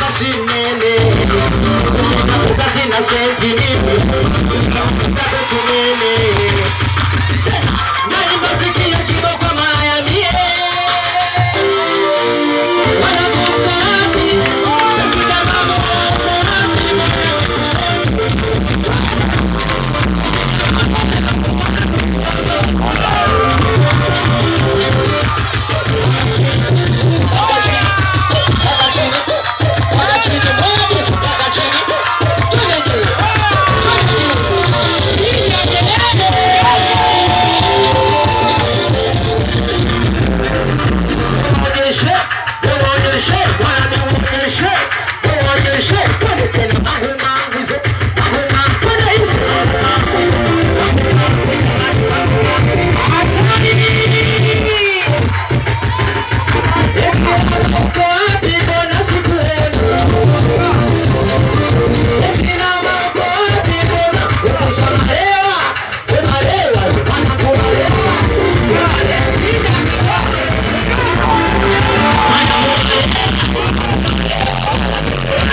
kasi nene Sina kukasi